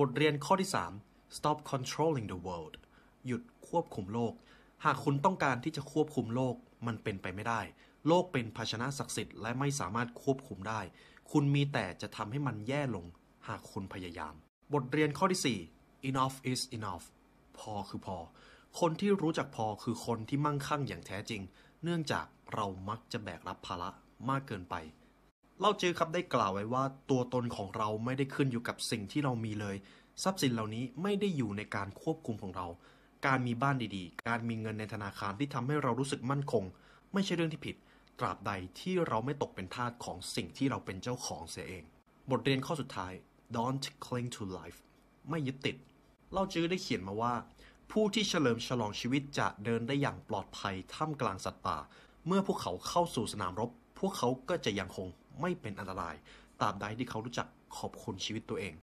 บทเรียนข้อที่ 3 stop controlling the world หยุดควบคุมโลก หากคุณต้องการที่จะควบคุมโลก มันเป็นไปไม่ได้ โลกเป็นภาชนะศักดิ์สิทธิ์และไม่สามารถควบคุมได้ คุณมีแต่จะทำให้มันแย่ลง หากคุณพยายาม บทเรียนข้อที่ 4 enough is enough พอคือพอ คนที่รู้จักพอคือคนที่มั่งคั่งอย่างแท้จริง เนื่องจากเรามักจะแบกรับภาระมากเกินไป เล่าจือครับได้กล่าวไว้ว่าตัวตนของเราไม่ได้ขึ้นอยู่กับสิ่งที่เรามีเลย ทรัพย์สินเหล่านี้ไม่ได้อยู่ในการควบคุมของเรา การมีบ้านดีๆ การมีเงินในธนาคารที่ทำให้เรารู้สึกมั่นคง ไม่ใช่เรื่องที่ผิด ตราบใดที่เราไม่ตกเป็นทาสของสิ่งที่เราเป็นเจ้าของเสียเอง บทเรียนข้อสุดท้าย don't cling to life ไม่ยึดติด เล่าจื้อได้เขียนมาว่า ผู้ที่เฉลิมฉลองชีวิตจะเดินได้อย่างปลอดภัยท่ามกลางสัตว์ป่า เมื่อพวกเขาเข้าสู่สนามรบ พวกเขาก็จะยังคง ไม่เป็นอันตรายตราบใดที่เขารู้จักขอบคุณชีวิตตัวเอง